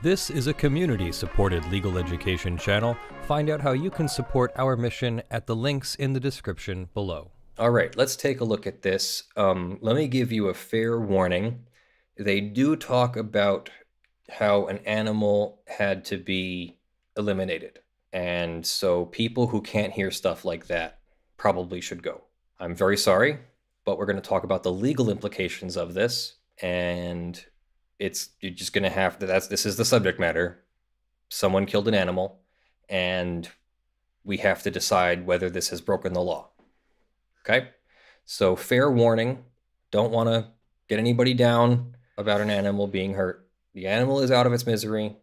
This is a community supported legal education channel. Find out how you can support our mission at the links in the description below. All right, let's take a look at this. Um, let me give you a fair warning. They do talk about how an animal had to be eliminated. And so people who can't hear stuff like that probably should go. I'm very sorry, but we're going to talk about the legal implications of this. And it's you're just going to have to that's this is the subject matter. Someone killed an animal and we have to decide whether this has broken the law. Okay? So fair warning, don't want to get anybody down about an animal being hurt. The animal is out of its misery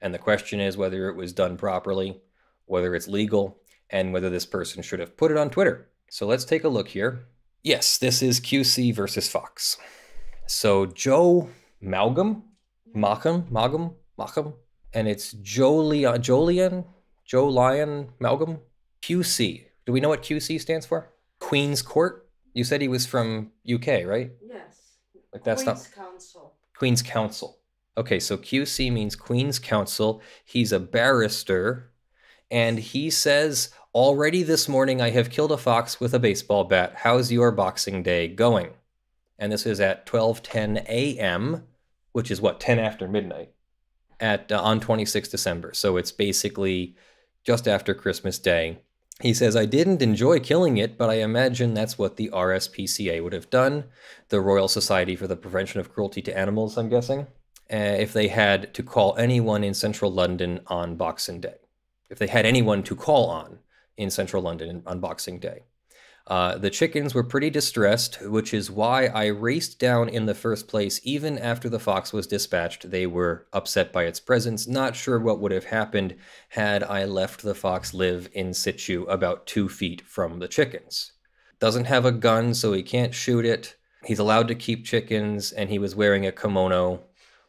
and the question is whether it was done properly, whether it's legal, and whether this person should have put it on Twitter. So let's take a look here. Yes, this is QC versus Fox. So Joe Malgum, mm-hmm. Malcolm, Malgum, Malcolm, and it's uh, Jolian, Jolian, Joe Lion Malgum, QC. Do we know what QC stands for? Queen's Court. You said he was from UK, right? Yes. Like that's Queen's not Council. Queen's Counsel. Okay, so QC means Queen's Counsel. He's a barrister, and he says, Already this morning I have killed a fox with a baseball bat. How's your Boxing Day going? And this is at 12:10 a.m., which is what 10 after midnight at uh, on 26 December. So it's basically just after Christmas Day. He says, I didn't enjoy killing it, but I imagine that's what the RSPCA would have done, the Royal Society for the Prevention of Cruelty to Animals, I'm guessing, uh, if they had to call anyone in central London on Boxing Day. If they had anyone to call on in central London on Boxing Day. Uh, the chickens were pretty distressed, which is why I raced down in the first place. Even after the fox was dispatched, they were upset by its presence, not sure what would have happened had I left the fox live in situ about two feet from the chickens. Doesn't have a gun, so he can't shoot it. He's allowed to keep chickens, and he was wearing a kimono.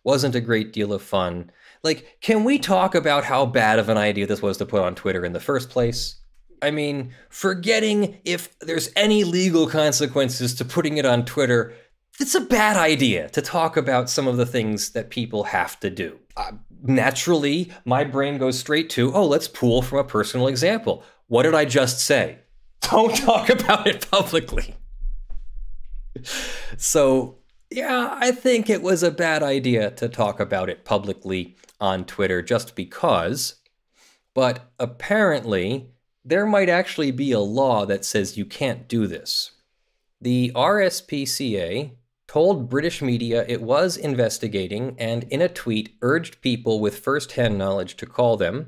Wasn't a great deal of fun. Like, can we talk about how bad of an idea this was to put on Twitter in the first place? I mean, forgetting if there's any legal consequences to putting it on Twitter, it's a bad idea to talk about some of the things that people have to do. Uh, naturally, my brain goes straight to, oh, let's pull from a personal example. What did I just say? Don't talk about it publicly. so, yeah, I think it was a bad idea to talk about it publicly on Twitter just because. But apparently, there might actually be a law that says you can't do this. The RSPCA told British media it was investigating and, in a tweet, urged people with first hand knowledge to call them.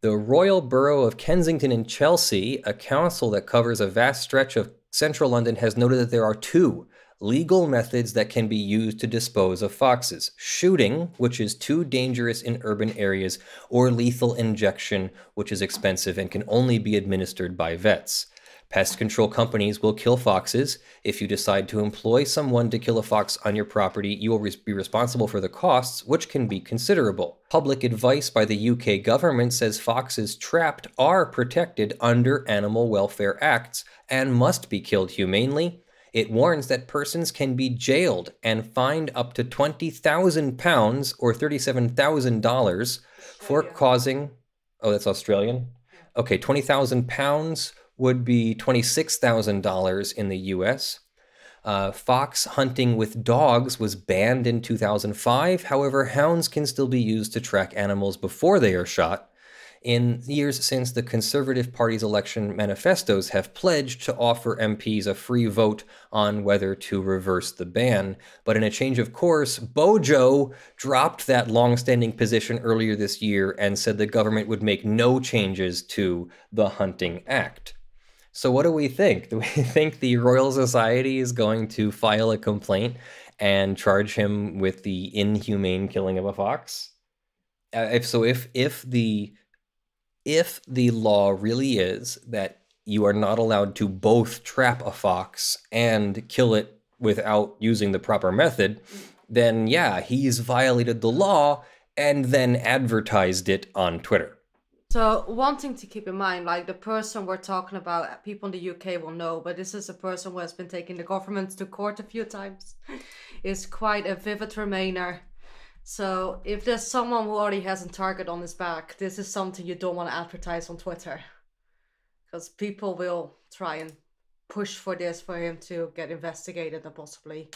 The Royal Borough of Kensington and Chelsea, a council that covers a vast stretch of central London, has noted that there are two legal methods that can be used to dispose of foxes shooting, which is too dangerous in urban areas, or lethal injection, which is expensive and can only be administered by vets. Pest control companies will kill foxes. If you decide to employ someone to kill a fox on your property, you will be responsible for the costs, which can be considerable. Public advice by the UK government says foxes trapped are protected under Animal Welfare Acts and must be killed humanely. It warns that persons can be jailed and fined up to £20,000 or $37,000 for causing. Oh, that's Australian? Okay, £20,000 would be $26,000 in the US. Uh, fox hunting with dogs was banned in 2005. However, hounds can still be used to track animals before they are shot. In years since, the Conservative Party's election manifestos have pledged to offer MPs a free vote on whether to reverse the ban. But in a change of course, Bojo dropped that long-standing position earlier this year and said the government would make no changes to the Hunting Act. So, what do we think? Do we think the Royal Society is going to file a complaint and charge him with the inhumane killing of a fox? Uh, if so, if if the if the law really is that you are not allowed to both trap a fox and kill it without using the proper method, then yeah, he's violated the law and then advertised it on Twitter. So one thing to keep in mind, like the person we're talking about, people in the UK will know, but this is a person who has been taking the government to court a few times, is quite a vivid Remainer. So if there's someone who already has a target on his back, this is something you don't want to advertise on Twitter. Because people will try and push for this for him to get investigated and possibly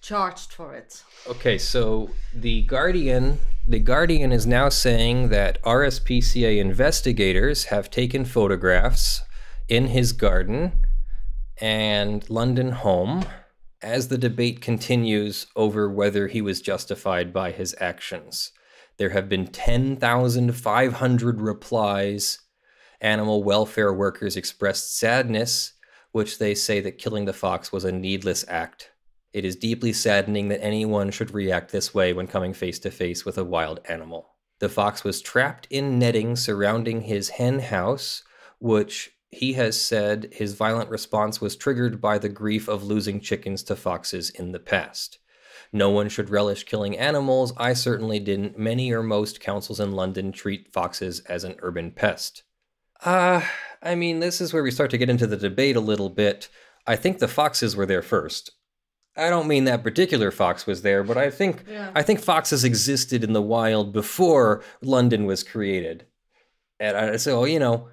charged for it. Okay, so the Guardian, the Guardian is now saying that RSPCA investigators have taken photographs in his garden and London home as the debate continues over whether he was justified by his actions. There have been 10,500 replies. Animal welfare workers expressed sadness, which they say that killing the fox was a needless act. It is deeply saddening that anyone should react this way when coming face to face with a wild animal. The fox was trapped in netting surrounding his hen house, which he has said his violent response was triggered by the grief of losing chickens to foxes in the past. No one should relish killing animals. I certainly didn't. Many or most councils in London treat foxes as an urban pest. Ah, uh, I mean, this is where we start to get into the debate a little bit. I think the foxes were there first. I don't mean that particular fox was there, but I think yeah. I think foxes existed in the wild before London was created. And I, so, you know,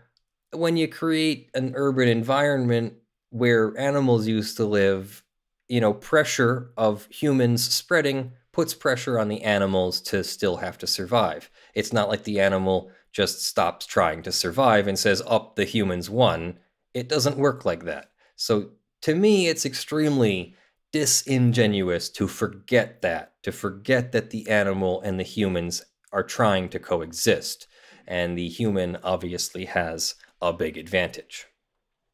when you create an urban environment where animals used to live, you know, pressure of humans spreading puts pressure on the animals to still have to survive. It's not like the animal just stops trying to survive and says, up, the humans won. It doesn't work like that. So to me, it's extremely disingenuous to forget that, to forget that the animal and the humans are trying to coexist. And the human obviously has a big advantage.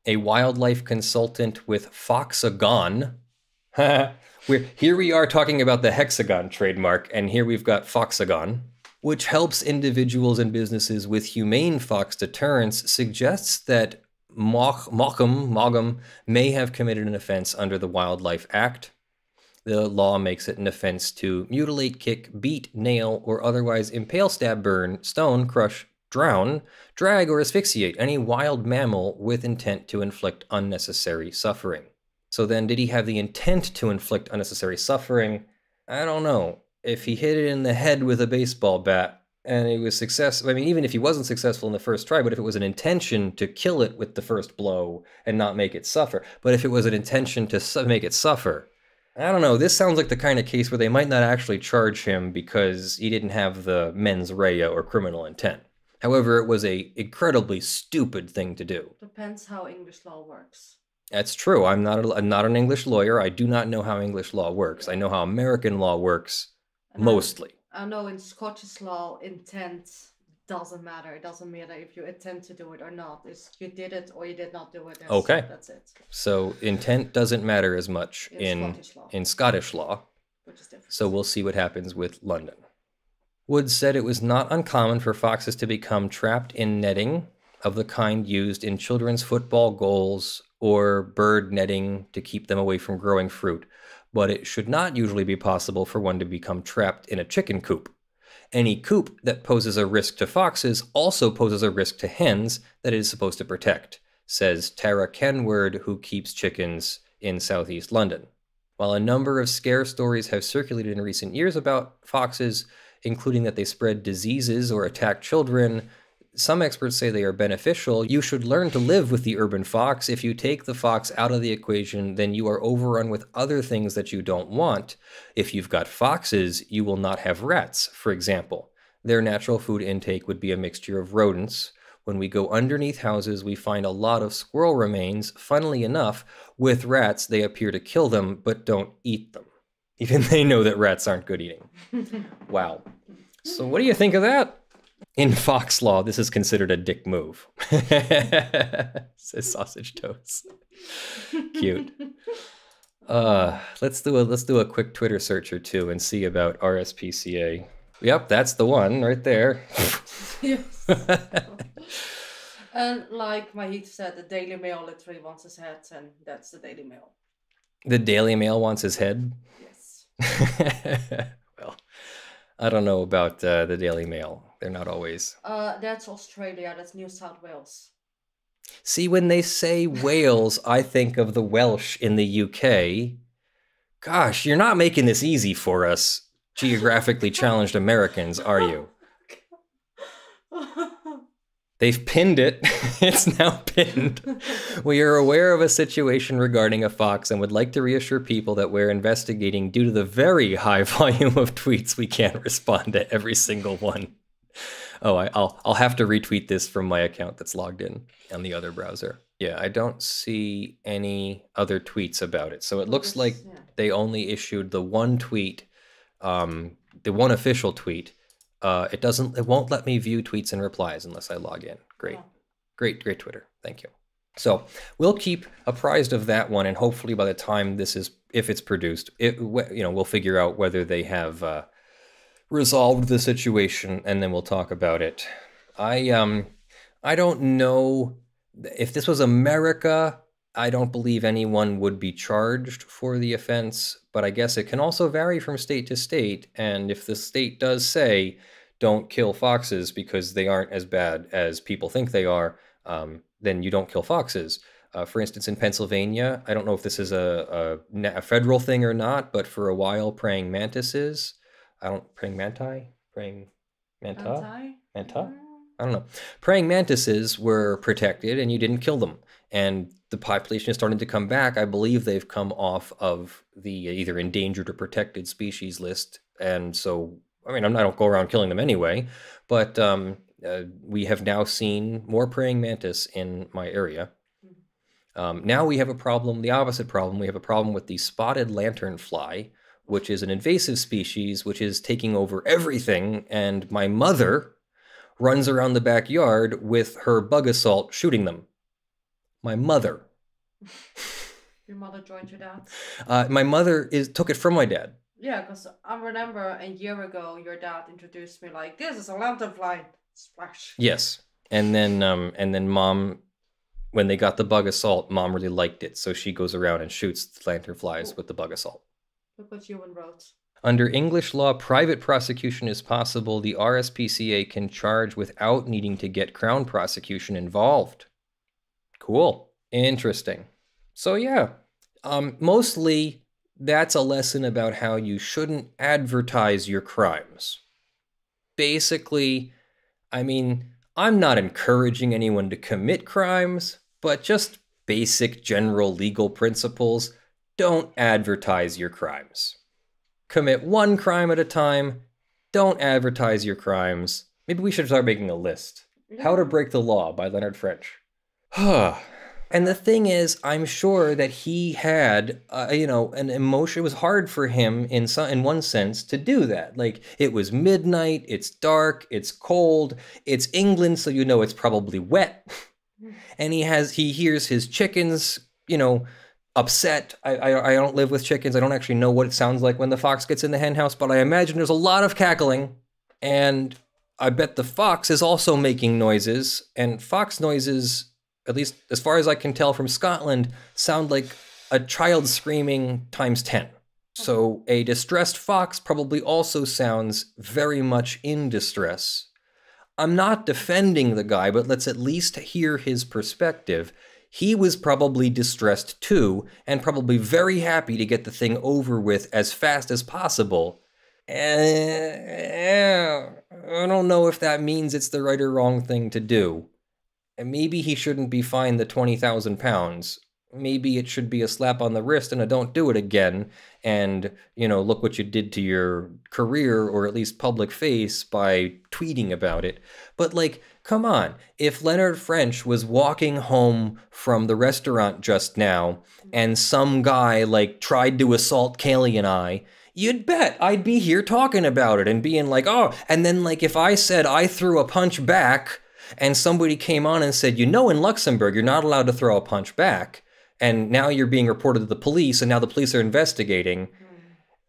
A wildlife consultant with Foxagon. We're, here we are talking about the hexagon trademark, and here we've got Foxagon, which helps individuals and businesses with humane fox deterrence, suggests that Maugham, Maugham may have committed an offense under the Wildlife Act. The law makes it an offense to mutilate, kick, beat, nail, or otherwise impale, stab, burn, stone, crush, drown, drag, or asphyxiate any wild mammal with intent to inflict unnecessary suffering. So then, did he have the intent to inflict unnecessary suffering? I don't know. If he hit it in the head with a baseball bat and it was successful, I mean, even if he wasn't successful in the first try, but if it was an intention to kill it with the first blow and not make it suffer, but if it was an intention to make it suffer, I don't know. This sounds like the kind of case where they might not actually charge him because he didn't have the mens rea or criminal intent. However, it was a incredibly stupid thing to do. Depends how English law works. That's true. I'm not a, I'm not an English lawyer. I do not know how English law works. I know how American law works and mostly. I, I know in Scottish law, intent doesn't matter. It doesn't matter if you intend to do it or not. It's you did it or you did not do it. That's, okay, that's it. So intent doesn't matter as much in in Scottish law. In Scottish law. Which is different. So we'll see what happens with London. Woods said it was not uncommon for foxes to become trapped in netting of the kind used in children's football goals or bird netting to keep them away from growing fruit, but it should not usually be possible for one to become trapped in a chicken coop. Any coop that poses a risk to foxes also poses a risk to hens that it is supposed to protect, says Tara Kenward, who keeps chickens in southeast London. While a number of scare stories have circulated in recent years about foxes, including that they spread diseases or attack children. Some experts say they are beneficial. You should learn to live with the urban fox. If you take the fox out of the equation, then you are overrun with other things that you don't want. If you've got foxes, you will not have rats, for example. Their natural food intake would be a mixture of rodents. When we go underneath houses, we find a lot of squirrel remains. Funnily enough, with rats, they appear to kill them but don't eat them. Even they know that rats aren't good eating. wow. So, what do you think of that? In Fox law, this is considered a dick move. Says sausage toast. Cute. Uh, let's do a let's do a quick Twitter search or two and see about RSPCA. Yep, that's the one right there. yes. and like Mahit said, the Daily Mail literally wants his head, and that's the Daily Mail. The Daily Mail wants his head. Yes. well, I don't know about uh, the Daily Mail. They're not always. Uh, that's Australia. That's New South Wales. See, when they say Wales, I think of the Welsh in the UK. Gosh, you're not making this easy for us. geographically challenged Americans, are you? They've pinned it. it's now pinned. We are aware of a situation regarding a fox and would like to reassure people that we're investigating due to the very high volume of tweets. We can't respond to every single one. Oh, I, will I'll have to retweet this from my account that's logged in on the other browser. Yeah, I don't see any other tweets about it. So it looks like they only issued the one tweet, um, the one official tweet uh, it doesn't. It won't let me view tweets and replies unless I log in. Great, oh. great, great Twitter. Thank you. So we'll keep apprised of that one, and hopefully by the time this is, if it's produced, it you know we'll figure out whether they have uh, resolved the situation, and then we'll talk about it. I um, I don't know if this was America. I don't believe anyone would be charged for the offense, but I guess it can also vary from state to state. And if the state does say don't kill foxes because they aren't as bad as people think they are, um, then you don't kill foxes. Uh, for instance, in Pennsylvania, I don't know if this is a, a, a, federal thing or not, but for a while, praying mantises, I don't praying manti, praying manta, manta, mm. I don't know. Praying mantises were protected, and you didn't kill them. And the population is starting to come back. I believe they've come off of the either endangered or protected species list, and so I mean, I'm, I don't go around killing them anyway, but um, uh, we have now seen more praying mantis in my area. Um, now we have a problem, the opposite problem. We have a problem with the spotted lanternfly, which is an invasive species which is taking over everything. And my mother runs around the backyard with her Bug-A-Salt shooting them. My mother. Your mother joined your dad? Uh, my mother is took it from my dad. Yeah, because I remember a year ago your dad introduced me like this is a lanternfly. Splash. Yes, and then um and then mom, when they got the Bug-A-Salt, mom really liked it, so she goes around and shoots the lanternflies Ooh. with the Bug-A-Salt. Look what you wrote. Under English law, private prosecution is possible. The RSPCA can charge without needing to get Crown prosecution involved. Cool. Interesting. So yeah, um, mostly that's a lesson about how you shouldn't advertise your crimes. Basically, I mean, I'm not encouraging anyone to commit crimes, but just basic general legal principles don't advertise your crimes. Commit one crime at a time, don't advertise your crimes. Maybe we should start making a list. How to Break the Law by Leonard French. And the thing is, I'm sure that he had, uh, you know, an emotion. It was hard for him in some, in one sense, to do that. Like it was midnight, it's dark, it's cold, it's England, so you know it's probably wet. and he has, he hears his chickens, you know, upset. I, I, I don't live with chickens. I don't actually know what it sounds like when the fox gets in the henhouse, but I imagine there's a lot of cackling, and I bet the fox is also making noises, and fox noises at least as far as I can tell from Scotland, sound like a child screaming times 10. So a distressed fox probably also sounds very much in distress. I'm not defending the guy, but let's at least hear his perspective. He was probably distressed too, and probably very happy to get the thing over with as fast as possible. Eh, I don't know if that means it's the right or wrong thing to do and maybe he shouldn't be fined the 20,000 pounds. Maybe it should be a slap on the wrist and a don't do it again. And, you know, look what you did to your career or at least public face by tweeting about it. But, like, come on. If Leonard French was walking home from the restaurant just now and some guy, like, tried to assault Kaylee and I, you'd bet I'd be here talking about it and being like, oh, and then, like, if I said I threw a punch back, and somebody came on and said, you know, in Luxembourg, you're not allowed to throw a punch back, and now you're being reported to the police, and now the police are investigating.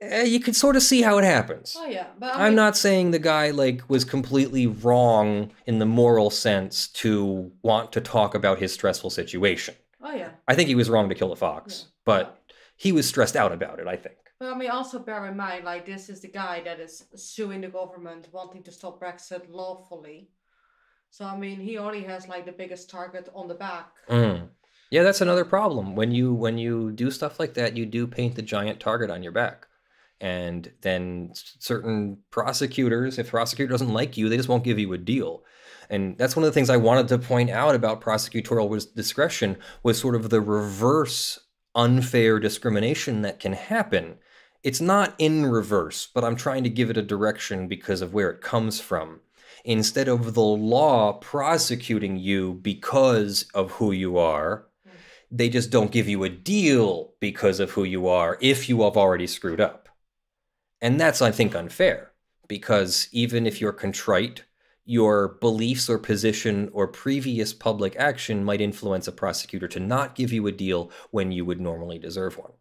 Mm. you could sort of see how it happens. Oh yeah, but I am not saying the guy like was completely wrong in the moral sense to want to talk about his stressful situation. Oh yeah. I think he was wrong to kill the fox, yeah. but he was stressed out about it. I think. But I mean, also bear in mind, like this is the guy that is suing the government, wanting to stop Brexit lawfully. So I mean, he only has like the biggest target on the back. Mm. Yeah, that's another problem. When you when you do stuff like that, you do paint the giant target on your back. And then certain prosecutors, if prosecutor doesn't like you, they just won't give you a deal. And that's one of the things I wanted to point out about prosecutorial discretion was sort of the reverse unfair discrimination that can happen. It's not in reverse, but I'm trying to give it a direction because of where it comes from. Instead of the law prosecuting you because of who you are, they just don't give you a deal because of who you are if you have already screwed up. And that's, I think, unfair because even if you're contrite, your beliefs or position or previous public action might influence a prosecutor to not give you a deal when you would normally deserve one.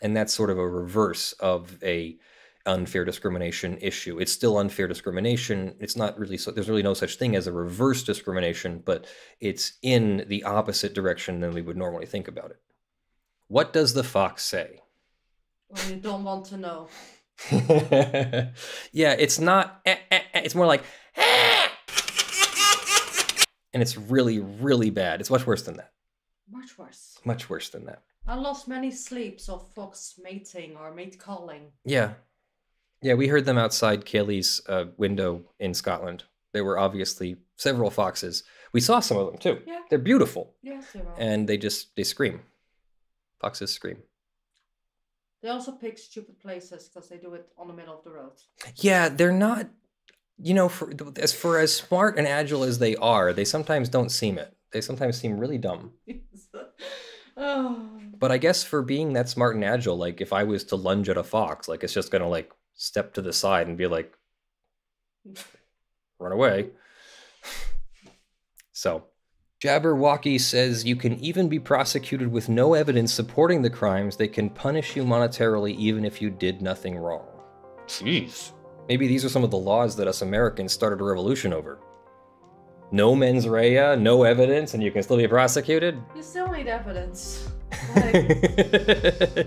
And that's sort of a reverse of a unfair discrimination issue. It's still unfair discrimination. It's not really so there's really no such thing as a reverse discrimination, but it's in the opposite direction than we would normally think about it. What does the fox say? Well, you don't want to know. yeah, it's not eh, eh, eh, it's more like and it's really really bad. It's much worse than that. Much worse. Much worse than that. I lost many sleeps of fox mating or mate calling. Yeah, yeah, we heard them outside Kaylee's uh, window in Scotland. There were obviously several foxes. We saw some of them too. Yeah. They're beautiful. Yes, they are. And they just they scream. Foxes scream. They also pick stupid places because they do it on the middle of the road. Yeah, they're not. You know, for as for as smart and agile as they are, they sometimes don't seem it. They sometimes seem really dumb. oh. But I guess for being that smart and agile, like if I was to lunge at a fox, like it's just gonna like step to the side and be like, run away. so, Jabberwocky says you can even be prosecuted with no evidence supporting the crimes. They can punish you monetarily even if you did nothing wrong. Jeez. Maybe these are some of the laws that us Americans started a revolution over. No mens rea, no evidence, and you can still be prosecuted? You still need evidence. I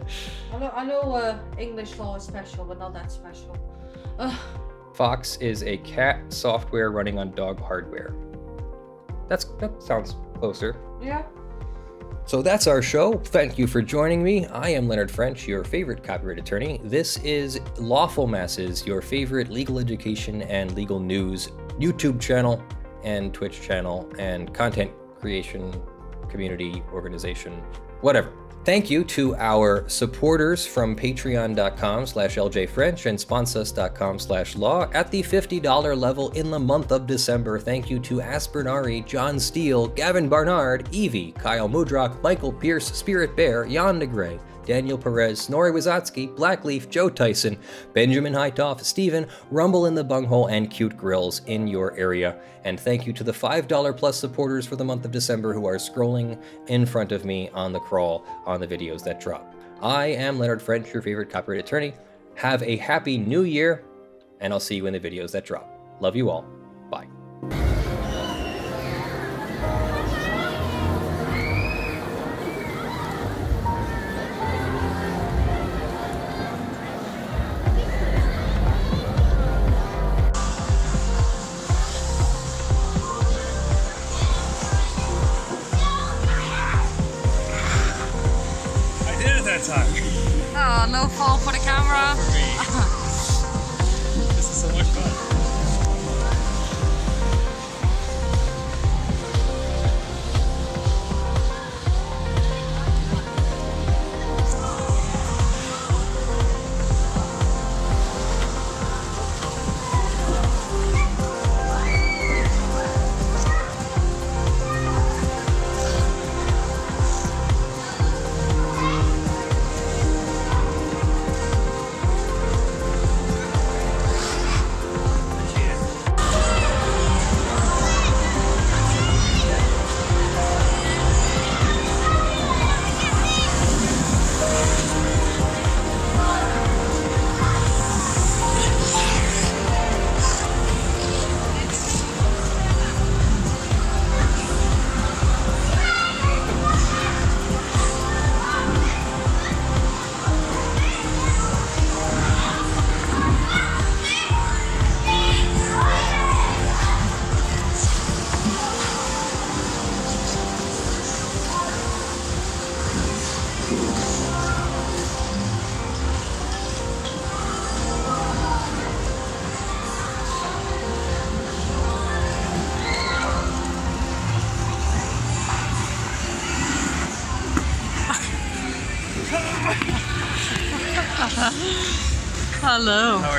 know, I know uh, English law is special, but not that special. Ugh. Fox is a cat software running on dog hardware. That's that sounds closer. Yeah. So that's our show. Thank you for joining me. I am Leonard French, your favorite copyright attorney. This is Lawful Masses, your favorite legal education and legal news YouTube channel and Twitch channel and content creation community organization, whatever. Thank you to our supporters from patreon.com slash ljfrench and sponsors.com slash law at the $50 level in the month of December. Thank you to Aspernari, John Steel, Gavin Barnard, Eevi, Kyle Mudrak, Michael Pearce, Spirit Bear, Jan Negrey, Daniel Perez, Snorre Wisotzky, Blackleaf, Joe Tyson, Benjamin Hitov, Stephen, Rumble in the Bunghole, and Cute Grills in your area. And thank you to the $5 plus supporters for the month of December who are scrolling in front of me on the crawl on the videos that drop. I am Leonard French, your favorite copyright attorney. Have a happy new year, and I'll see you in the videos that drop. Love you all. Bye.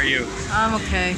You? I'm okay.